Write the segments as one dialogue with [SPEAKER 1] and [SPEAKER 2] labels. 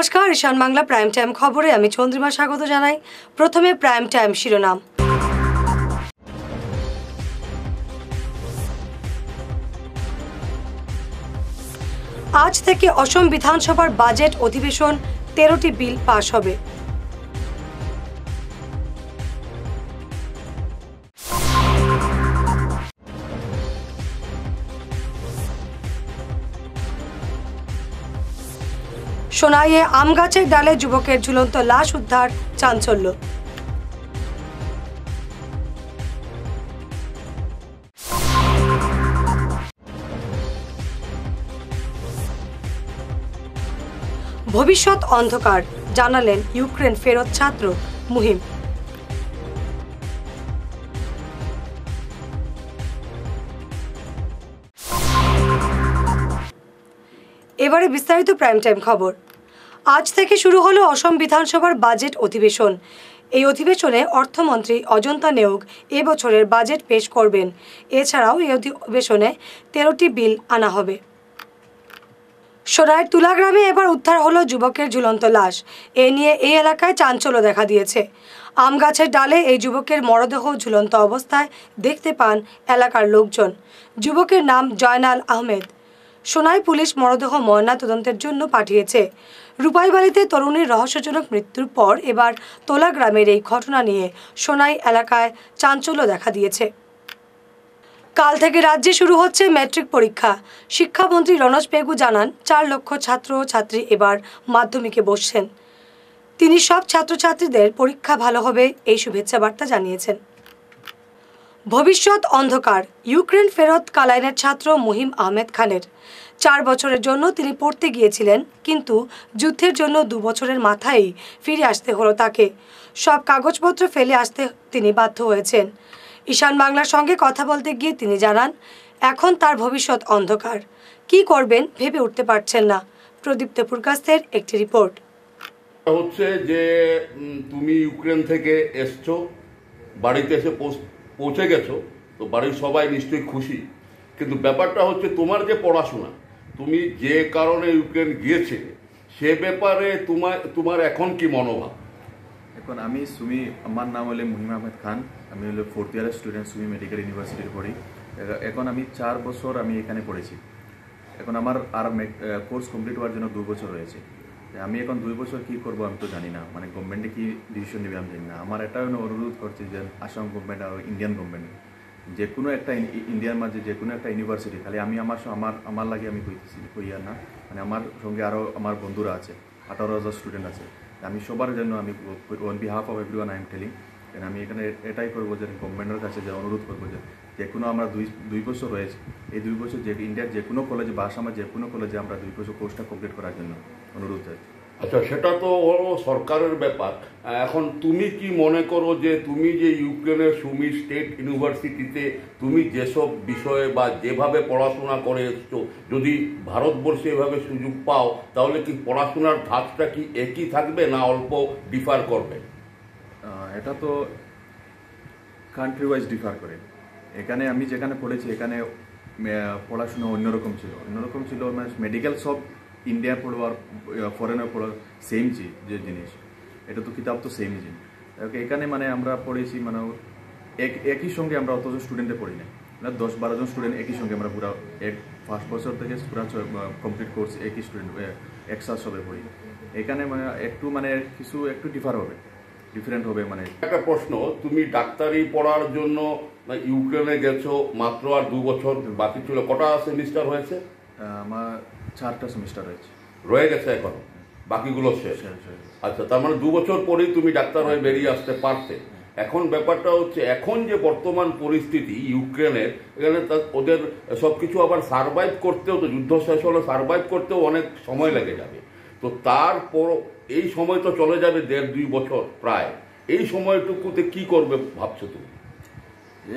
[SPEAKER 1] নমস্কার, ঈশান Bangla prime time খবরে আমি চন্দ্রিমা স্বাগত জানাই। প্রথমে প্রাইম টাইম শিরোনাম। আজ থেকে অসম বিধানসভার বাজেট অধিবেশন, তেরোটি বিল পাশ হবে। সোনাইয়ে আম গাছের ডালে যুবকের ঝুলন্ত লাশ উদ্ধার চাঞ্চল্য। ভবিষ্যৎ অন্ধকার, জানালেন ইউক্রেন ফেরত ছাত্র মুহিম। এবারে বিস্তারিত প্রাইম টাইম খবর। আজ থেকে শুরু হলো অসম বিধানসভার বাজেট অধিবেশন। এই অধিবেশনে অর্থমন্ত্রী অজন্তা নেওগ এবছরের বাজেট পেশ করবেন। এছাড়াও এই অধিবেশনে তেরোটি বিল আনা হবে। সোনাইয়ের তুলাগ্রামে এবার উদ্ধার হলো যুবকের ঝুলন্ত লাশ। এ নিয়ে এই এলাকায় চাঞ্চল্য দেখা দিয়েছে। আম গাছের ডালে এই যুবকের মরদেহ ঝুলন্ত অবস্থায় দেখতে পান এলাকার লোকজন। যুবকের নাম জয়নাল আহমেদ। সোনাই পুলিশ মরদেহ ময়না তদন্তের জন্য পাঠিয়েছে। রূপাইবাড়িতে তরুণীর রহস্যজনক মৃত্যুর পর এবার তোলা গ্রামের এই ঘটনা নিয়ে সোনাই এলাকায় চাঞ্চল্য দেখা দিয়েছে। কাল থেকে রাজ্যে শুরু হচ্ছে ম্যাট্রিক পরীক্ষা। শিক্ষামন্ত্রী রনজ পেগু জানান, চার লক্ষ ছাত্র ছাত্রী এবার মাধ্যমিকে বসছেন। তিনি সব ছাত্রছাত্রীদের পরীক্ষা ভালো হবে এই শুভেচ্ছা বার্তা জানিয়েছেন। ভবিষ্যৎ অন্ধকার, ইউক্রেন ফেরত কালাইনের ছাত্র মুহিম আহমেদ খানের। চার বছরের জন্য তিনি পড়তে গিয়েছিলেন, কিন্তু যুদ্ধের জন্য দু বছরের মাথায় ফিরে আসতে হলো তাকে। সব কাগজপত্র ফেলে আসতে তিনি বাধ্য হয়েছেন। ঈশান বাংলার সঙ্গে কথা বলতে গিয়ে তিনি জানান, এখন তার ভবিষ্যৎ অন্ধকার। কি করবেন ভেবে উঠতে পারছেন না। প্রদীপ তেপুরকাস্তের একটি রিপোর্ট।
[SPEAKER 2] হচ্ছে যে তুমি ইউক্রেন থেকে এসছো, বাড়িতে এসে পৌঁছে গেছো, তো বাড়ির সবাই নিশ্চয়ই খুশি। কিন্তু ব্যাপারটা হচ্ছে তোমার যে পড়াশোনা তুমি যে কারণে ইউক্রেন গিয়েছে, সে ব্যাপারে তোমার তোমার এখন কি মনোভাব?
[SPEAKER 3] এখন আমি সুমি, আমার নাম হলে মুহিম আহমেদ খান, আমি হলো ফোর্থ ইয়ারের স্টুডেন্ট সুমি মেডিকেল ইউনিভার্সিটির পড়ি। এখন আমি চার বছর আমি এখানে পড়েছি। এখন আমার আর কোর্স কমপ্লিট হওয়ার জন্য দু বছর রয়েছে। আমি এখন দুই বছর কি করব আমি তো জানি না। মানে গভর্নমেন্টে কি ডিসিশন নেবে আমি জানি না। আমার এটাও অনুরোধ করছি যে আসাম গভর্নমেন্ট আর ইন্ডিয়ান গভর্নমেন্ট যে কোনো একটা ইন্ডিয়ার মাঝে যে কোনো একটা ইউনিভার্সিটি খালি আমি আমার আমার আমার লাগে আমি কইতেছি কইয়া না। মানে আমার সঙ্গে আরও আমার বন্ধুরা আছে, আঠারো হাজার স্টুডেন্ট আছে। আমি সবার জন্য আমি on behalf of everyone I am telling কেন আমি এখানে এটাই করব যে গভর্নমেন্টের কাছে যে, অনুরোধ করব যে যে কোনো আমরা দুই দুই বছর রয়েছে, এই দুই বছর যে ইন্ডিয়ার যে কোনো কলেজে বা আসামের যে কোনো কলেজে আমরা দুই বছর কোর্সটা কমপ্লিট করার জন্য অনুরোধ আছে
[SPEAKER 2] আচ্ছা সেটা তো হলো সরকারের ব্যাপার। এখন তুমি কি মনে করো যে তুমি যে ইউক্রেনের সুমি স্টেট ইউনিভার্সিটিতে তুমি যেসব বিষয়ে বা যেভাবে পড়াশোনা করে এসছো, যদি ভারতবর্ষে এভাবে সুযোগ পাও, তাহলে কি পড়াশোনার ধাপটা কি একই থাকবে না অল্প ডিফার করবে?
[SPEAKER 3] এটা তো কান্ট্রি ওয়াইজ ডিফার করে। এখানে আমি যেখানে পড়েছি, এখানে পড়াশোনা অন্যরকম ছিল। অন্যরকম ছিল মানে মেডিকেল সব ইন্ডিয়া পড়বার ফরেনের পড়ার সেম যে জিনিস। এটা তো কিতাব তো সেম জিনিস এখানে মানে আমরা পড়েছি মানে এক, একই সঙ্গে আমরা অতজন স্টুডেন্টে পড়ি না মানে দশ বারোজন স্টুডেন্ট একই সঙ্গে আমরা পুরো এক ফার্স্ট বছর থেকে পুরো কমপ্লিট কোর্স একই স্টুডেন্ট একসাথে সবে পড়ি। এখানে মানে একটু মানে কিছু একটু ডিফার হবে। ডিফারেন্ট হবে মানে।
[SPEAKER 2] একটা প্রশ্ন, তুমি ডাক্তারি পড়ার জন্য ইউক্রেনে গেছো মাত্র আর দু বছর বাকি ছিল? কটা সেমিস্টার হয়েছে?
[SPEAKER 3] আমার চারটা সেমিস্টার রয়েছে
[SPEAKER 2] রয়ে গেছে এখন। বাকিগুলো শেষ। আচ্ছা তার মানে দু বছর পরেই তুমি ডাক্তার হয়ে বেরিয়ে আসতে পারতে। এখন ব্যাপারটা হচ্ছে এখন যে বর্তমান পরিস্থিতি ইউক্রেনের এখানে ওদের সবকিছু আবার সারভাইভ করতেও তো যুদ্ধ শেষ হলে সারভাইভ করতেও অনেক সময় লেগে যাবে। তো তারপর এই সময় তো চলে যাবে দেড় দুই বছর প্রায়। এই সময়টুকুতে কি করবে ভাবছ তুমি?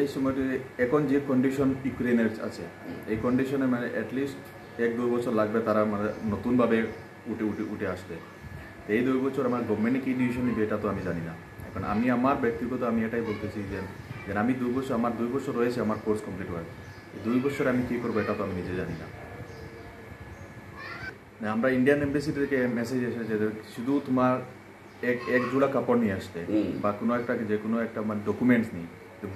[SPEAKER 3] এই সময়টি এখন যে কন্ডিশন ইউক্রেনের আছে এই কন্ডিশনে মানে অ্যাটলিস্ট এক দুই বছর লাগবে তারা মানে নতুনভাবে উঠে উঠে উঠে আসতে। এই দুই বছর আমার গভর্নমেন্টে কী ডিসিশন নেবে এটা তো আমি জানি না। এখন আমি আমার ব্যক্তিগত আমি এটাই বলতেছি যে যে আমি দুই বছর আমার দুই বছর রয়েছে আমার কোর্স কমপ্লিট হওয়ার। দুই বছর আমি কী করব এটা তো আমি নিজে জানি না। আমরা ইন্ডিয়ান এমবেসি থেকে মেসেজ এসেছে যে শুধু তোমার এক এক জোড়া কাপড় নিয়ে আসতে বা কোনো একটা যে কোনো একটা মানে ডকুমেন্টস নেই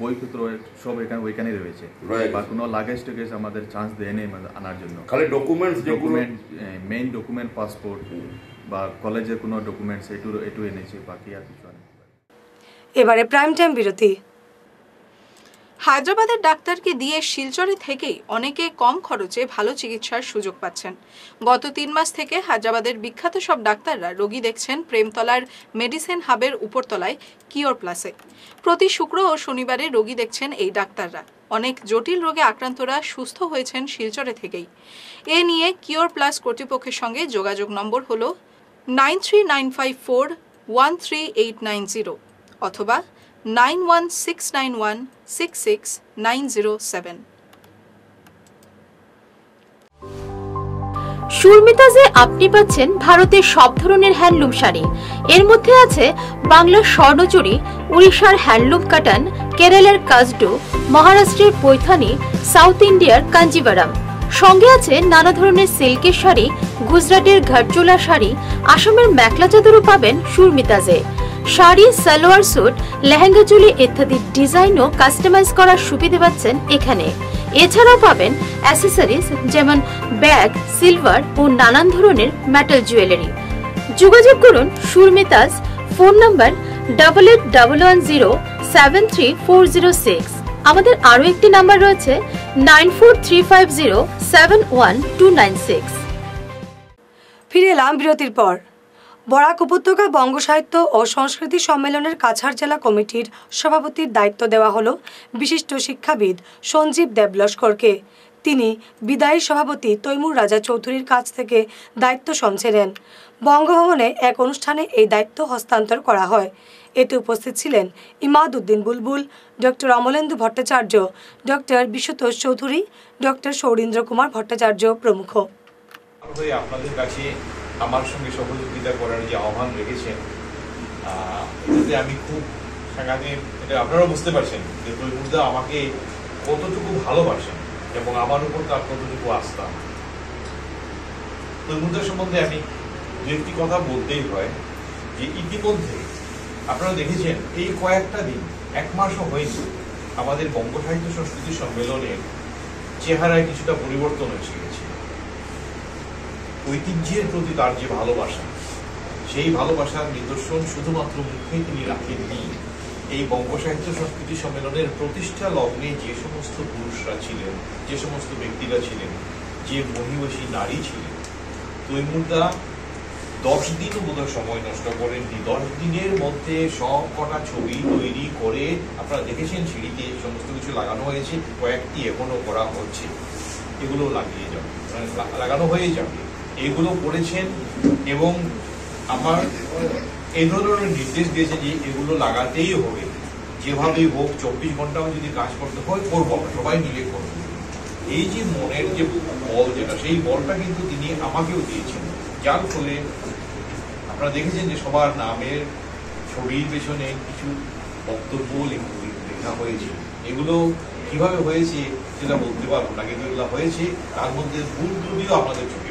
[SPEAKER 3] বইপত্র সব এখানে ওইখানে রয়েছে। বা কোনো লাগেজ টাগেজ আমাদের চান্স দেয় নেই আনার জন্য।
[SPEAKER 2] খালি documents
[SPEAKER 3] document main document passport বা কলেজের কোনো ডকুমেন্টস এটু এটু এনেছে বাকি আর কিছু
[SPEAKER 1] এবারে প্রাইম টাইম বিরতি।
[SPEAKER 4] হায়দ্রাবাদের ডাক্তারকে দিয়ে শিলচরে থেকেই অনেকে কম খরচে ভালো চিকিৎসার সুযোগ পাচ্ছেন। গত তিন মাস থেকে হায়দ্রাবাদের বিখ্যাত সব ডাক্তাররা রোগী দেখছেন প্রেমতলার মেডিসিন হাবের উপরতলায় কিওর প্লাসে। প্রতি শুক্র ও শনিবারে রোগী দেখছেন এই ডাক্তাররা। অনেক জটিল রোগে আক্রান্তরা সুস্থ হয়েছেন শিলচরে থেকেই। এ নিয়ে কিওর প্লাস কর্তৃপক্ষের সঙ্গে যোগাযোগ নম্বর হল nine three nine five four one three eight nine zero অথবা nine one six nine one six six nine zero seven.
[SPEAKER 5] সুরমিতাজে আপনি পাচ্ছেন ভারতের সব ধরনের হ্যান্ডলুম শাড়ি। এর মধ্যে আছে বাংলার স্বর্ণচুরি, উড়িষ্যার হ্যান্ডলুম কাটান, কেরালের কাজডু, মহারাষ্ট্রের পৈথানি, সাউথ ইন্ডিয়ার কাঞ্জিবারাম। সঙ্গে আছে নানা ধরনের সিল্কের শাড়ি, গুজরাটের ঘাটচোলা শাড়ি, আসামের মেখলা চাদরও পাবেন সুরমিতাজে শাড়ি, সালোয়ার স্যুট, লেহেঙ্গা চুলি ইত্যাদি ডিজাইনও কাস্টমাইজ করার সুবিধে পাচ্ছেন এখানে। এছাড়াও পাবেন অ্যাসেসরিজ যেমন ব্যাগ, সিলভার ও নানান ধরনের মেটাল জুয়েলারি যোগাযোগ করুন Surmitaj phone number double eight double one zero seven three four zero six আমাদের আরও একটি নাম্বার রয়েছে nine four three five zero seven one two nine six
[SPEAKER 1] ফিরে এলাম বিরতির পর। বরাক উপত্যকা বঙ্গ সাহিত্য ও সংস্কৃতি সম্মেলনের কাছাড় জেলা কমিটির সভাপতির দায়িত্ব দেওয়া হলো বিশিষ্ট শিক্ষাবিদ সঞ্জীব দেবলস্করকে। তিনি বিদায়ী সভাপতি তৈমুর রাজা চৌধুরীর কাছ থেকে দায়িত্ব সমঝে নেন। বঙ্গভবনে এক অনুষ্ঠানে এই দায়িত্ব হস্তান্তর করা হয়। এতে উপস্থিত ছিলেন Imad Uddin Bulbul, doctor Amalendu Bhattacharya, doctor Bishwatosh Chowdhury, doctor Sourindra Kumar Bhattacharya প্রমুখ।
[SPEAKER 6] আমার সঙ্গে সহযোগিতা করার যে আহ্বান রেখেছেন এটাতে আমি খুব সাংঘাতিক, এটা আপনারাও বুঝতে পারছেন যে তৈমুরদা আমাকে কতটুকু ভালোবাসেন এবং আমার উপর তার কতটুকু আস্থা। তৈমুরদা সম্বন্ধে আমি দু একটি কথা বলতেই হয় যে ইতিমধ্যে আপনারা দেখেছেন, এই কয়েকটা দিন, এক মাসও হয়েছে আমাদের বঙ্গ সাহিত্য সংস্কৃতি সম্মেলনের চেহারায় কিছুটা পরিবর্তন এসে গেছে। ঐতিহ্যের প্রতি তার যে ভালোবাসা, সেই ভালোবাসার নিদর্শন শুধুমাত্র মুখে তিনি রাখেননি। এই বঙ্গ সাহিত্য সংস্কৃতি সম্মেলনের প্রতিষ্ঠা লগ্নে যে সমস্ত পুরুষরা ছিলেন, যে সমস্ত ব্যক্তিরা ছিলেন, যে মহিষী নারী ছিলেন, তৈমুরদা দশ দিনও বোধহয় সময় নষ্ট করেননি। দশ দিনের মধ্যে সব কটা ছবি তৈরি করে আপনারা দেখেছেন সিঁড়িতে সমস্ত কিছু লাগানো হয়েছে, কয়েকটি এখনও করা হচ্ছে। এগুলো লাগিয়ে যাবে মানে লাগানো হয়ে যাবে। এগুলো করেছেন এবং আমার ধরনের নির্দেশ দিয়েছে যে এগুলো লাগাতেই হবে। যেভাবেই হোক, চব্বিশ ঘন্টাও যদি কাজ করতে হয়, করব আমরা, সবাই মিলে করব। এই যে মনের যে বল যেটা, সেই বলটা কিন্তু তিনি আমাকেও দিয়েছেন। যার ফলে আপনারা দেখেছেন যে সবার নামের ছবির পেছনে কিছু বক্তব্য লেখ- হয়েছে। এগুলো কীভাবে হয়েছে সেটা বলতে পারব না, কিন্তু এগুলো হয়েছে। তার মধ্যে ভুল ত্রুটিও আমাদের চোখে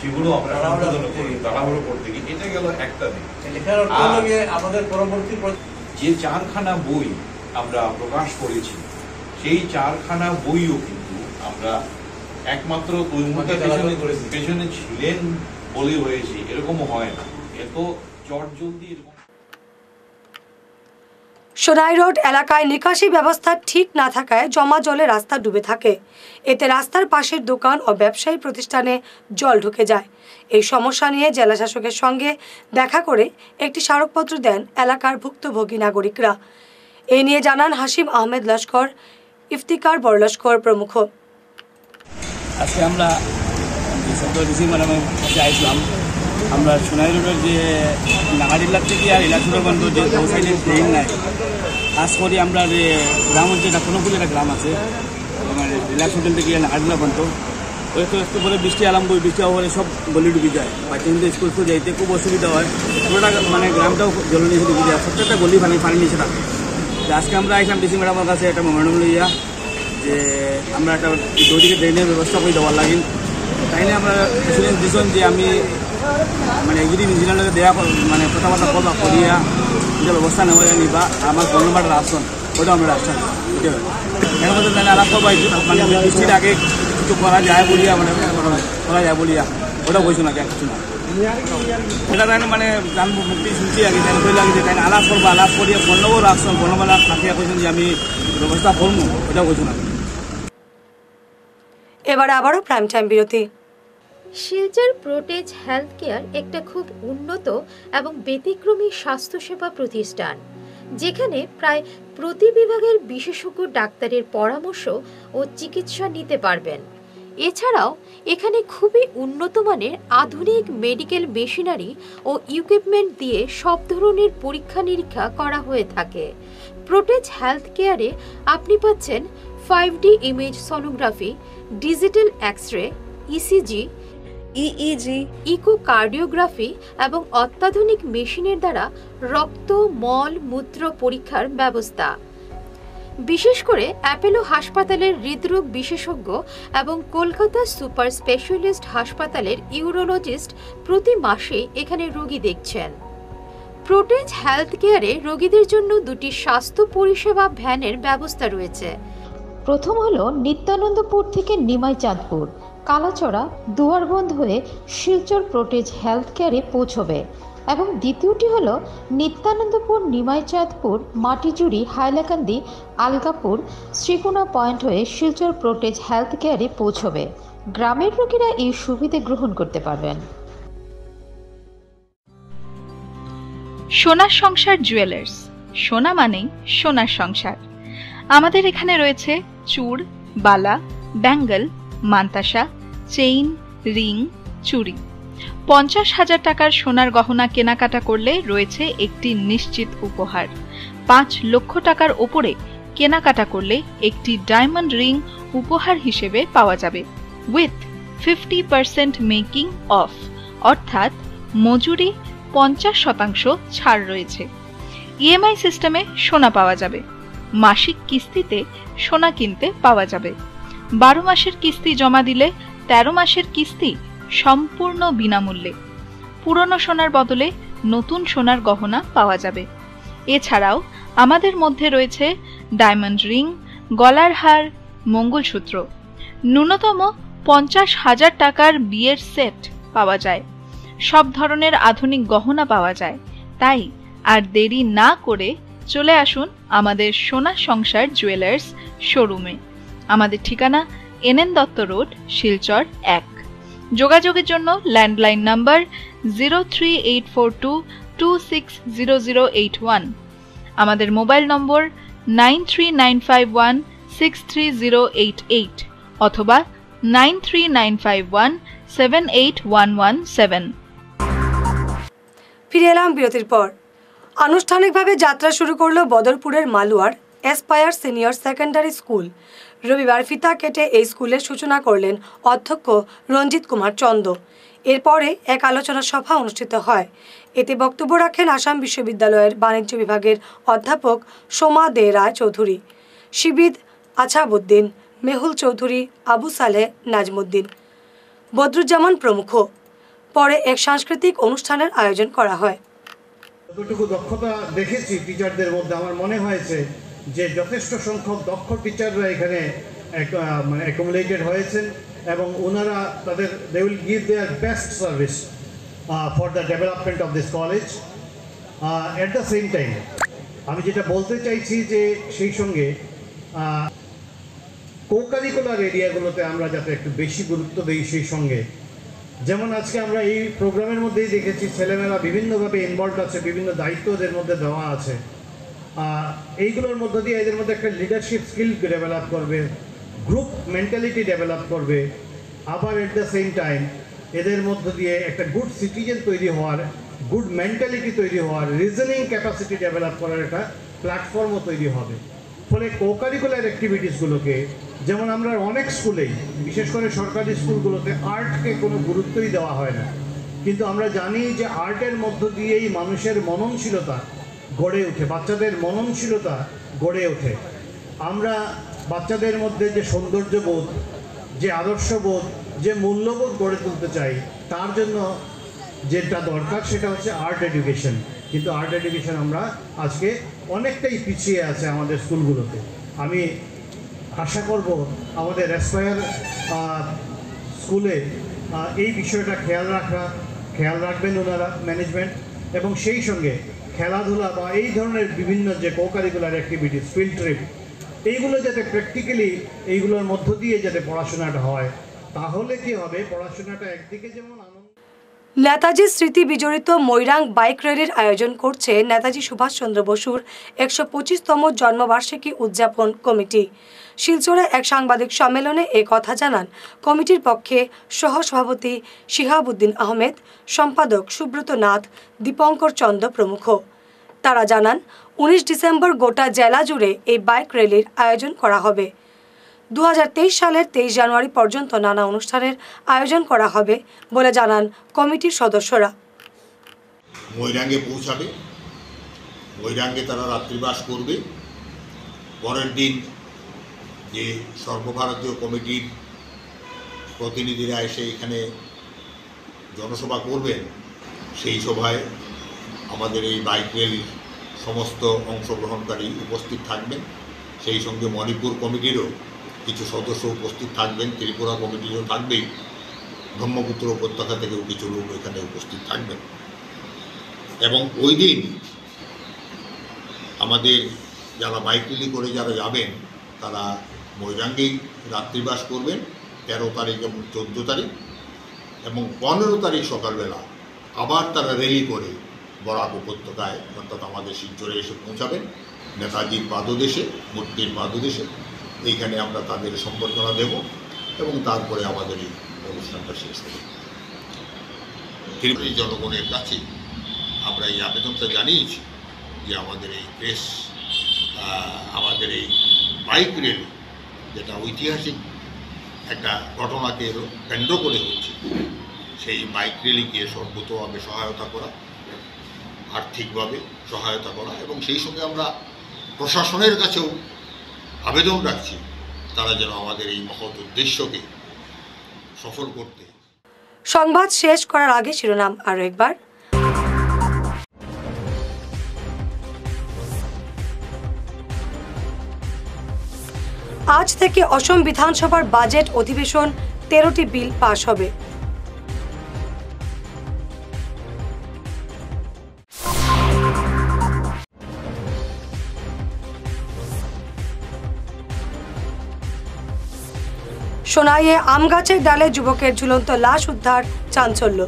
[SPEAKER 6] সেগুলো আমরা
[SPEAKER 7] তাড়াহুড়ো করতে গিয়ে।
[SPEAKER 6] এটা গেল একটা দিক।
[SPEAKER 7] আমাদের পরবর্তী
[SPEAKER 6] যে চারখানা বই আমরা প্রকাশ করেছি সেই চারখানা বইও কিন্তু আমরা একমাত্র পেছনে পেছনে ছিলেন বলে হয়েছে এরকম হয় না। এত চট জলদি এরকম
[SPEAKER 1] সোনাই রোড এলাকায় নিকাশি ব্যবস্থা ঠিক না থাকায় জমা জলে রাস্তা ডুবে থাকে। এতে রাস্তার পাশের দোকান ও ব্যবসায়ী প্রতিষ্ঠানে জল ঢুকে যায়। এই সমস্যা নিয়ে জেলা শাসকের সঙ্গে দেখা করে একটি স্মারকপত্র দেন এলাকার ভুক্তভোগী নাগরিকরা। এ নিয়ে জানান হাসিম আহমেদ লস্কর, ইফতিকার বড়লস্কর প্রমুখ।
[SPEAKER 8] আজকে আমরা আমরা সোনাই রোডের যে নাগারিল্লার থেকে আর ইলাচুরগঞ্জ যে দু ট্রেন নাই খাস করে আমরা যে গ্রাম হচ্ছে একটা কোনোপুলি একটা গ্রাম আছে? মানে রিলাক্স হোটেল থেকে নাগারিল্লা পর্যন্ত ওই তো একটু বলে বৃষ্টি আলাম বই বৃষ্টি হওয়ার সব গলি ডুবি যায়। বাচ্চাদের স্কুল স্কুল যাইতে খুব অসুবিধা হয়। পুরোটা মানে গ্রামটাও জল নিচে ডুবি যায়। প্রত্যেকটা গলি পানি পানি নিচে থাকে। আজকে আমরা আইসলাম ডিসি ম্যাডামের কাছে একটা মোমেন্টাম লইয়া, যে আমরা একটা দুদিকে ড্রেনের ব্যবস্থা করে দেওয়ার লাগে। তাইলে আমরা ইন্স্যুরেন্স যে আমি মানে যদি নিউজিল্যান্ডকে কর- মানে কথাবার্তা করবা করিয়া ব্যবস্থা নেওয়া যায় নিবা আমার ফোন নাম্বারটা রাখছেন ওটা আমরা রাখছেন বুঝতে এর মধ্যে তাহলে আলাপ করবা মানে বৃষ্টির আগে কিছু করা যায় বলিয়া মানে করা যায় বলিয়া ওটা বলছো না, কিছু না। তাই মানে জানব, মুক্তি শুনছি আগে তাই কইলা তাই আলাপ করবা, আলাপ করিয়া ফোন নম্বর রাখছেন ফোন নম্বর রাখিয়া যে আমি ব্যবস্থা করব ওটা বলছো না।
[SPEAKER 1] এবার আবারও প্রাইম টাইম বিরতি।
[SPEAKER 5] শিলচর প্রোটেজ হেলথ কেয়ার একটা খুব উন্নত এবং ব্যতিক্রমী স্বাস্থ্যসেবা প্রতিষ্ঠান, যেখানে প্রায় প্রতি বিভাগের বিশেষজ্ঞ ডাক্তারের পরামর্শ ও চিকিৎসা নিতে পারবেন। এছাড়াও এখানে খুবই উন্নত মানের আধুনিক মেডিকেল মেশিনারি ও ইকুইপমেন্ট দিয়ে সব ধরনের পরীক্ষা নিরীক্ষা করা হয়ে থাকে। প্রোটেজ হেলথ কেয়ারে আপনি পাচ্ছেন five D image sonography, digital X ray ECG EEG echocardiography এবং অত্যাধুনিক মেশিনের দ্বারা রক্ত, মল, মূত্র পরীক্ষার ব্যবস্থা। বিশেষ করে অ্যাপেলো হাসপাতালের হৃদরোগ বিশেষজ্ঞ এবং কলকাতা সুপার স্পেশালিস্ট হাসপাতালের ইউরোলজিস্ট প্রতি মাসে এখানে রোগী দেখছেন। প্রোটেজ হেলথ কেয়ারে রোগীদের জন্য দুটি স্বাস্থ্য পরিষেবা ভ্যানের ব্যবস্থা রয়েছে। প্রথম হলো নিত্যানন্দপুর থেকে নিমাই চাঁদপুর কালাচড়া দুয়ারবন্ধ হয়ে শিলচর প্রোটেজ হেলথ কেয়ারে পৌঁছবে এবং দ্বিতীয়টি হল নিত্যানন্দপুর, নিমাইচাঁদপুর মাটিজুড়ি হাইলাকান্দি, আলগাপুর, শ্রীকোনা পয়েন্ট হয়ে শিলচর প্রোটেজ হেলথ কেয়ারে পৌঁছবে। গ্রামের রোগীরা এই সুবিধে গ্রহণ করতে পারবেন।
[SPEAKER 4] সোনার সংসার জুয়েলার্স। সোনা মানেই সোনার সংসার। আমাদের এখানে রয়েছে চূড় বালা, ব্যাঙ্গল, মান্তাসা চেইন, রিং, চুড়ি। পঞ্চাশ হাজার টাকার সোনার গহনা কেনাকাটা করলে রয়েছে একটি নিশ্চিত উপহার। পাঁচ লক্ষ টাকার ওপরে কেনাকাটা করলে একটি ডায়মন্ড রিং উপহার হিসেবে পাওয়া যাবে। With fifty percent making of. অর্থাৎ মজুরি পঞ্চাশ শতাংশ ছাড় রয়েছে। ইএমআই সিস্টেমে সোনা পাওয়া যাবে। মাসিক কিস্তিতে সোনা কিনতে পাওয়া যাবে। বারো মাসের কিস্তি জমা দিলে তেরো মাসের কিস্তি সম্পূর্ণ বিনামূল্যে। পুরনো সোনার বদলে নতুন সোনার গহনা পাওয়া যাবে। এছাড়াও আমাদের মধ্যে রয়েছে ডায়মন্ড রিং, গলার হার, মঙ্গলসূত্র। ন্যূনতম পঞ্চাশ হাজার টাকার বিয়ের সেট পাওয়া যায়। সব ধরনের আধুনিক গহনা পাওয়া যায়। তাই আর দেরি না করে চলে আসুন আমাদের সোনা সংসার জুয়েলার্স শোরুমে। আমাদের ঠিকানা এনএন দত্ত রোড, শিলচর এক। যোগাযোগের জন্য landline number zero three eight four two two six zero zero eight one. আমাদের mobile number nine three nine five one six three zero eight eight অথবা nine three nine five one seven eight one one seven.
[SPEAKER 1] ফিরে এলাম বিরতির পর। আনুষ্ঠানিকভাবে যাত্রা শুরু করল বদরপুরের মালুয়ার এসপায়ার সিনিয়র সেকেন্ডারি স্কুল রবিবার ফিতা কেটে এই স্কুলের সূচনা করলেন অধ্যক্ষ রঞ্জিত কুমার চন্দ। এরপরে এক আলোচনা সভা অনুষ্ঠিত হয়। এতে বক্তব্য রাখেন আসাম বিশ্ববিদ্যালয়ের বাণিজ্য বিভাগের অধ্যাপক সোমা দে রায় চৌধুরী। শিবিদ আছাবুদ্দিন, মেহুল চৌধুরী, আবু সালেহ নাজমুদ্দিন। বদরুজ্জামান প্রমুখ। পরে এক সাংস্কৃতিক অনুষ্ঠানের আয়োজন করা হয়।
[SPEAKER 7] যতটুকু দক্ষতা দেখেছি টিচারদের মধ্যে, আমার মনে হয়েছে যে যথেষ্ট সংখ্যক দক্ষ টিচাররা এখানে মানে অ্যাকোমোডেটেড হয়েছেন এবং ওনারা তাদের they will give their best service for the development of this college at the same time আমি যেটা বলতে চাইছি যে সেই সঙ্গে কোকারিকুলার এরিয়াগুলোতে আমরা যাতে একটু বেশি গুরুত্ব দিই সেই সঙ্গে, যেমন আজকে আমরা এই প্রোগ্রামের মধ্যেই দেখেছি, ছেলেমেয়েরা বিভিন্নভাবে ইনভলভ আছে, বিভিন্ন দায়িত্ব এদের মধ্যে দেওয়া আছে। এইগুলোর মধ্য দিয়ে এদের মধ্যে একটা লিডারশিপ স্কিল ডেভেলপ করবে গ্রুপ মেন্টালিটি ডেভেলপ করবে। আবার এট দ্য সেম টাইম এদের মধ্য দিয়ে একটা গুড সিটিজেন তৈরি হওয়ার গুড মেন্টালিটি তৈরি হওয়ার রিজনিং ক্যাপাসিটি ডেভেলপ করার একটা প্ল্যাটফর্মও তৈরি হবে। ফলে কোকারিকুলার অ্যাক্টিভিটিসগুলোকে যেমন আমরা অনেক স্কুলেই, বিশেষ করে সরকারি স্কুলগুলোতে আর্টকে কোনো গুরুত্বই দেওয়া হয় না। কিন্তু আমরা জানি যে আর্টের মধ্য দিয়েই মানুষের মননশীলতা গড়ে ওঠে। বাচ্চাদের মননশীলতা গড়ে ওঠে। আমরা বাচ্চাদের মধ্যে যে সৌন্দর্যবোধ, যে আদর্শবোধ, যে মূল্যবোধ গড়ে তুলতে চাই, তার জন্য যেটা দরকার সেটা হচ্ছে আর্ট এডুকেশন কিন্তু আর্ট এডুকেশন আমরা আজকে অনেকটাই পিছিয়ে আছে আমাদের স্কুলগুলোতে। আমি আশা করব আমাদের অ্যাসপায়ার স্কুলে এই বিষয়টা খেয়াল রাখা, খেয়াল রাখবেন ওনারা ম্যানেজমেন্ট এবং সেই সঙ্গে খেলাধুলা বা এই ধরনের বিভিন্ন যে কোকারিকুলার অ্যাক্টিভিটিস ফিল্ড ট্রিপ এইগুলো যাতে প্র্যাকটিক্যালি এইগুলোর মধ্য দিয়ে যাতে পড়াশোনাটা হয়, তাহলে কি হবে? পড়াশোনাটা একদিকে যেমন
[SPEAKER 1] নেতাজি স্মৃতি বিজড়িত মৈরাং বাইক র্যালির আয়োজন করছে নেতাজি সুভাষচন্দ্র বসুর একশো পঁচিশতম জন্মবার্ষিকী উদযাপন কমিটি। শিলচরে এক সাংবাদিক সম্মেলনে এ কথা জানান কমিটির পক্ষে সহসভাপতি শিহাবুদ্দিন আহমেদ, সম্পাদক সুব্রত নাথ, দীপঙ্কর চন্দ্র প্রমুখ। তারা জানান, উনিশ ডিসেম্বর গোটা জেলা জুড়ে এই বাইক র্যালির আয়োজন করা হবে। দু হাজার তেইশ সালের তেইশ জানুয়ারি পর্যন্ত নানা অনুষ্ঠানের আয়োজন করা হবে বলে জানান কমিটির সদস্যরা।
[SPEAKER 9] মৈরাঙ্গে পৌঁছাবে। মৈরাঙ্গে তারা রাত্রিবাস করবে। পরের দিন যে সর্বভারতীয় কমিটির প্রতিনিধিরা এসে এখানে জনসভা করবেন, সেই সভায় আমাদের এই বাইক র্যালির সমস্ত অংশগ্রহণকারী উপস্থিত থাকবেন। সেই সঙ্গে মণিপুর কমিটিরও কিছু সদস্য উপস্থিত থাকবেন, ত্রিপুরা কমিটিও থাকবেই, ব্রহ্মপুত্র উপত্যকা থেকেও কিছু লোক এখানে উপস্থিত থাকবেন। এবং ওই দিন আমাদের যারা বাইক র্যালি করে যারা যাবেন, তারা মৈরাঙ্গেই রাত্রিবাস করবেন, তেরো তারিখ এবং চোদ্দ তারিখ এবং পনেরো তারিখ সকালবেলা আবার তারা র্যালি করে বরাক উপত্যকায়, অর্থাৎ আমাদের শিলচরে এসে পৌঁছাবেন, নেতাজির পাদদেশে, মূর্তির পাদদেশে। এইখানে আমরা তাদের সম্বর্ধনা দেব এবং তারপরে আমাদের এই অনুষ্ঠানটা শেষ হবে। ত্রিপুরী জনগণের কাছে আমরা এই আবেদনটা জানিয়েছি যে আমাদের এই প্রেস আমাদের এই বাইক রেল, যেটা ঐতিহাসিক একটা ঘটনাকে কেন্দ্র করে হচ্ছে, সেই বাইক রেলিকে সর্বতভাবে সহায়তা করা, আর্থিকভাবে সহায়তা করা এবং সেই সঙ্গে আমরা প্রশাসনের কাছেও আবেদন রাখছি, তারা যেন আমাদের এই মহৎ উদ্দেশ্যকে সফল করতে।
[SPEAKER 1] সংবাদ শেষ করার আগে শিরোনাম আরও একবার। আজ থেকে অসম বিধানসভার বাজেট অধিবেশন তেরোটি বিল পাশ হবে। সোনাইয়ে আম গাছের ডালে যুবকের ঝুলন্ত লাশ উদ্ধার চাঞ্চল্য।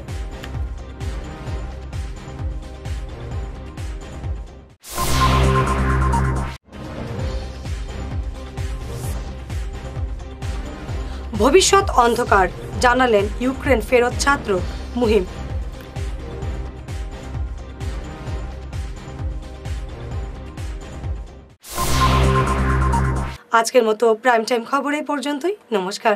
[SPEAKER 1] ভবিষ্যৎ অন্ধকার, জানালেন ইউক্রেন ফেরত ছাত্র মুহিম। আজকের মতো প্রাইম টাইম খবর এই পর্যন্তই। নমস্কার।